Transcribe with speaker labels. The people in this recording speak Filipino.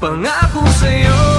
Speaker 1: pangako sa'yo.